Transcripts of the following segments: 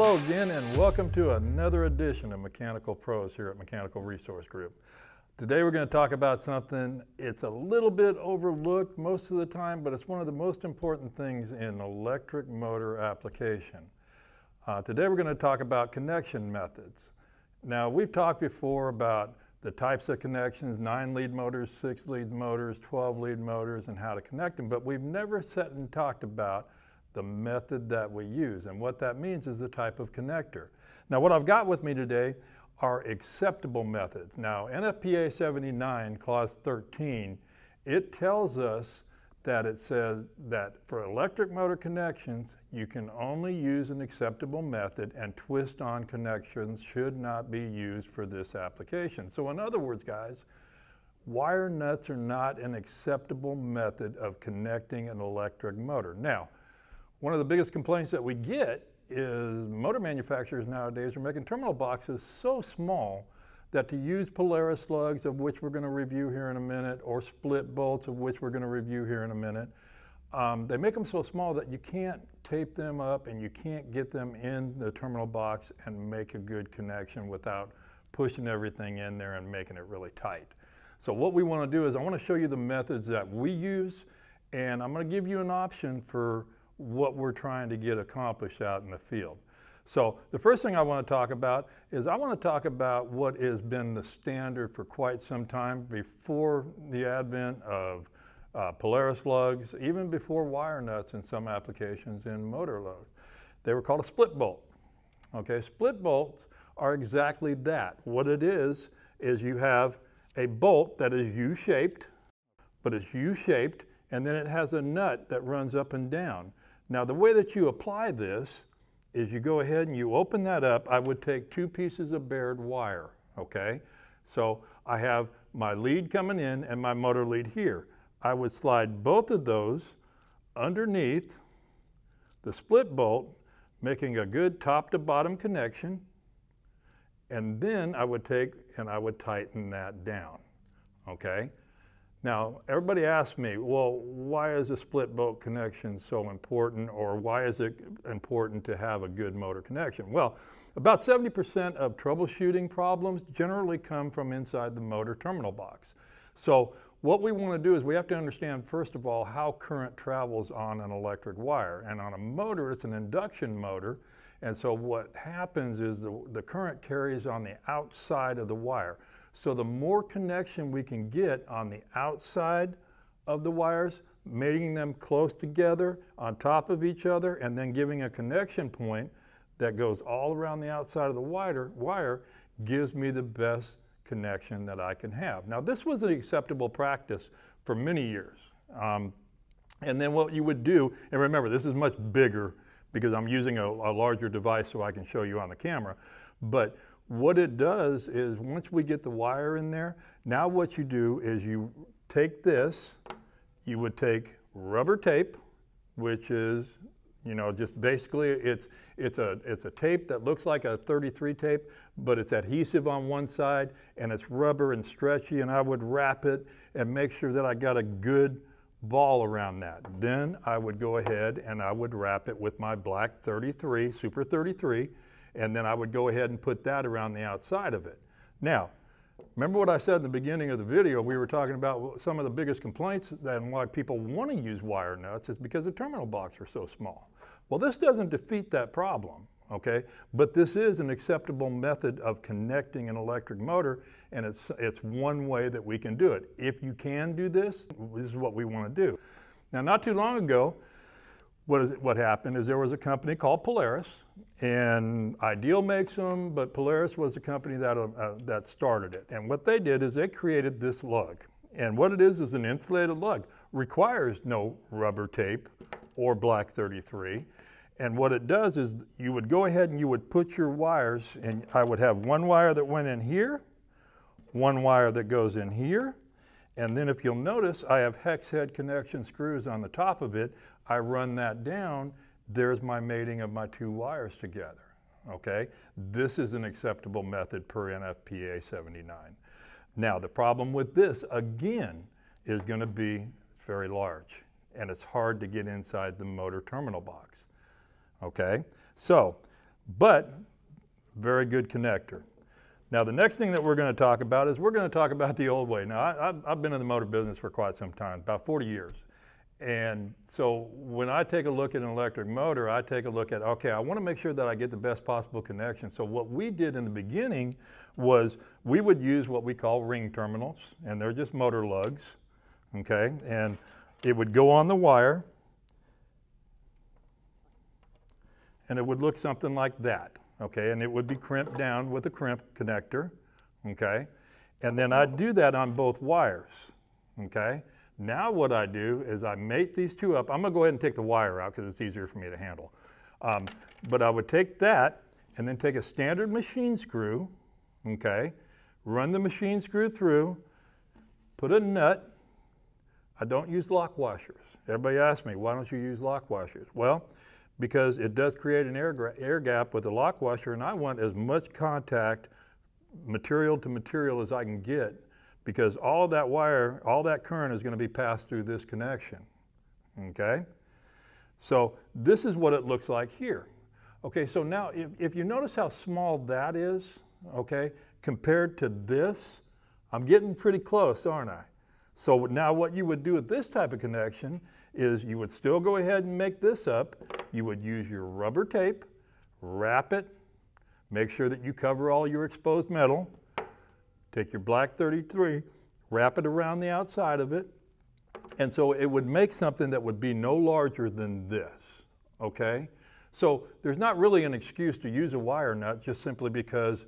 Hello again and welcome to another edition of Mechanical Pros here at Mechanical Resource Group. Today we're going to talk about something, it's a little bit overlooked most of the time, but it's one of the most important things in electric motor application. Uh, today we're going to talk about connection methods. Now we've talked before about the types of connections, nine lead motors, six lead motors, 12 lead motors, and how to connect them, but we've never sat and talked about the method that we use. And what that means is the type of connector. Now what I've got with me today are acceptable methods. Now, NFPA 79, clause 13, it tells us that it says that for electric motor connections, you can only use an acceptable method and twist-on connections should not be used for this application. So in other words, guys, wire nuts are not an acceptable method of connecting an electric motor. Now, one of the biggest complaints that we get is motor manufacturers nowadays are making terminal boxes so small that to use Polaris lugs, of which we're going to review here in a minute, or split bolts, of which we're going to review here in a minute, um, they make them so small that you can't tape them up and you can't get them in the terminal box and make a good connection without pushing everything in there and making it really tight. So what we want to do is I want to show you the methods that we use and I'm going to give you an option for what we're trying to get accomplished out in the field. So the first thing I want to talk about is I want to talk about what has been the standard for quite some time before the advent of uh, Polaris lugs, even before wire nuts in some applications in motor lugs. They were called a split bolt. Okay, split bolts are exactly that. What it is, is you have a bolt that is U-shaped, but it's U-shaped, and then it has a nut that runs up and down. Now the way that you apply this is you go ahead and you open that up. I would take two pieces of bared wire, okay? So I have my lead coming in and my motor lead here. I would slide both of those underneath the split bolt, making a good top to bottom connection. And then I would take and I would tighten that down, okay? Now, everybody asks me, well, why is a split bolt connection so important or why is it important to have a good motor connection? Well, about 70% of troubleshooting problems generally come from inside the motor terminal box. So what we want to do is we have to understand, first of all, how current travels on an electric wire. And on a motor, it's an induction motor. And so what happens is the, the current carries on the outside of the wire. So the more connection we can get on the outside of the wires, making them close together on top of each other, and then giving a connection point that goes all around the outside of the wire, wire gives me the best connection that I can have. Now this was an acceptable practice for many years. Um, and then what you would do, and remember this is much bigger because I'm using a, a larger device so I can show you on the camera, but what it does is once we get the wire in there, now what you do is you take this, you would take rubber tape, which is, you know, just basically it's, it's, a, it's a tape that looks like a 33 tape, but it's adhesive on one side and it's rubber and stretchy and I would wrap it and make sure that I got a good ball around that. Then I would go ahead and I would wrap it with my black 33, Super 33, and then I would go ahead and put that around the outside of it. Now, remember what I said in the beginning of the video, we were talking about some of the biggest complaints and why people want to use wire nuts is because the terminal box are so small. Well, this doesn't defeat that problem, okay? But this is an acceptable method of connecting an electric motor, and it's, it's one way that we can do it. If you can do this, this is what we want to do. Now, not too long ago, what, is, what happened is there was a company called Polaris, and Ideal makes them, but Polaris was the company that, uh, that started it. And what they did is they created this lug. And what it is is an insulated lug. Requires no rubber tape or black 33. And what it does is you would go ahead and you would put your wires, and I would have one wire that went in here, one wire that goes in here, and then if you'll notice, I have hex head connection screws on the top of it. I run that down, there's my mating of my two wires together, okay? This is an acceptable method per NFPA 79. Now, the problem with this, again, is gonna be very large, and it's hard to get inside the motor terminal box, okay? So, but very good connector. Now the next thing that we're going to talk about is we're going to talk about the old way. Now I, have been in the motor business for quite some time, about 40 years. And so when I take a look at an electric motor, I take a look at, okay, I want to make sure that I get the best possible connection. So what we did in the beginning was we would use what we call ring terminals, and they're just motor lugs, okay? And it would go on the wire, and it would look something like that, okay? And it would be crimped down with a crimp connector, okay? And then I'd do that on both wires, okay? Now what I do is I mate these two up. I'm gonna go ahead and take the wire out because it's easier for me to handle. Um, but I would take that and then take a standard machine screw, okay, run the machine screw through, put a nut. I don't use lock washers. Everybody asks me, why don't you use lock washers? Well, because it does create an air, air gap with the lock washer and I want as much contact material to material as I can get because all of that wire, all that current is going to be passed through this connection. Okay? So this is what it looks like here. Okay, so now if, if you notice how small that is, okay, compared to this, I'm getting pretty close, aren't I? So now what you would do with this type of connection is you would still go ahead and make this up. You would use your rubber tape, wrap it, make sure that you cover all your exposed metal, Take your black 33, wrap it around the outside of it, and so it would make something that would be no larger than this, okay? So there's not really an excuse to use a wire nut just simply because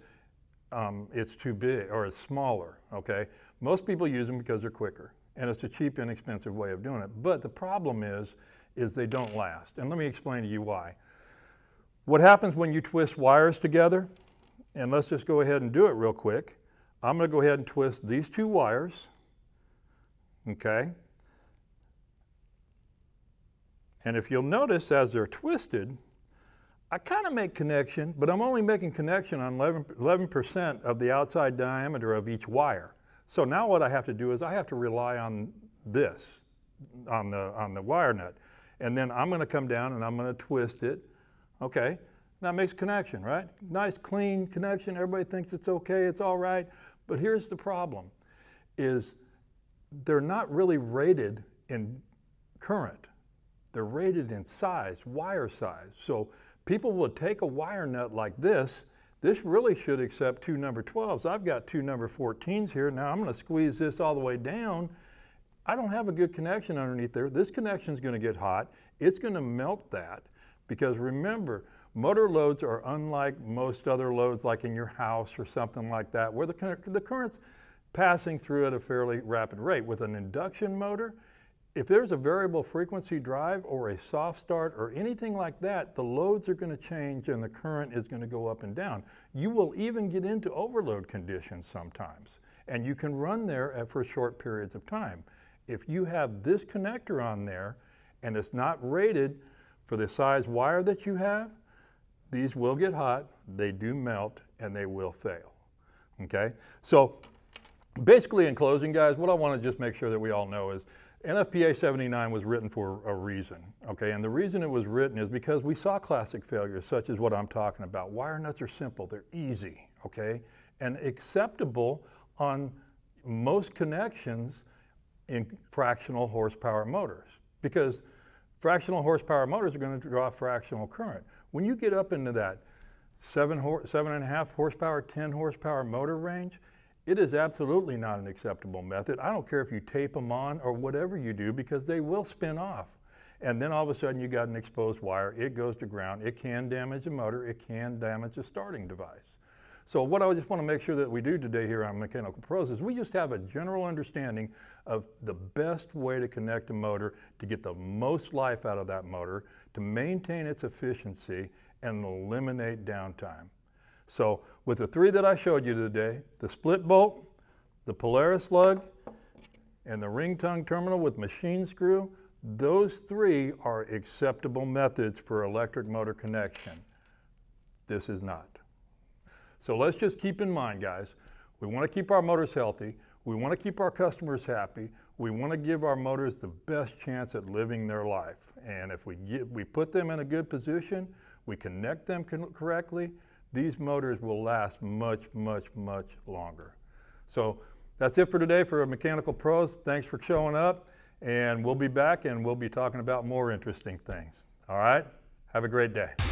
um, it's too big or it's smaller, okay? Most people use them because they're quicker and it's a cheap, inexpensive way of doing it. But the problem is, is they don't last. And let me explain to you why. What happens when you twist wires together, and let's just go ahead and do it real quick. I'm going to go ahead and twist these two wires, okay? And if you'll notice as they're twisted, I kind of make connection, but I'm only making connection on 11, percent of the outside diameter of each wire. So now what I have to do is I have to rely on this, on the, on the wire nut. And then I'm going to come down and I'm going to twist it. Okay, that makes connection, right? Nice, clean connection. Everybody thinks it's okay, it's all right. But here's the problem, is they're not really rated in current. They're rated in size, wire size. So people will take a wire nut like this. This really should accept two number 12s. I've got two number 14s here. Now I'm going to squeeze this all the way down. I don't have a good connection underneath there. This connection is going to get hot. It's going to melt that because remember, Motor loads are unlike most other loads like in your house or something like that where the, the current's passing through at a fairly rapid rate. With an induction motor, if there's a variable frequency drive or a soft start or anything like that, the loads are going to change and the current is going to go up and down. You will even get into overload conditions sometimes, and you can run there for short periods of time. If you have this connector on there and it's not rated for the size wire that you have, these will get hot, they do melt, and they will fail. Okay? So basically in closing, guys, what I want to just make sure that we all know is NFPA 79 was written for a reason, okay? And the reason it was written is because we saw classic failures such as what I'm talking about. Wire nuts are simple, they're easy, okay? And acceptable on most connections in fractional horsepower motors because fractional horsepower motors are going to draw fractional current. When you get up into that seven, seven and a half horsepower, 10 horsepower motor range, it is absolutely not an acceptable method. I don't care if you tape them on or whatever you do because they will spin off. And then all of a sudden you got an exposed wire, it goes to ground, it can damage the motor, it can damage the starting device. So what I just want to make sure that we do today here on Mechanical Pros is we just have a general understanding of the best way to connect a motor to get the most life out of that motor, to maintain its efficiency, and eliminate downtime. So with the three that I showed you today, the split bolt, the Polaris lug, and the ring tongue terminal with machine screw, those three are acceptable methods for electric motor connection. This is not. So let's just keep in mind, guys, we want to keep our motors healthy. We want to keep our customers happy. We want to give our motors the best chance at living their life. And if we, get, we put them in a good position, we connect them correctly, these motors will last much, much, much longer. So that's it for today for Mechanical Pros. Thanks for showing up, and we'll be back and we'll be talking about more interesting things. All right? Have a great day.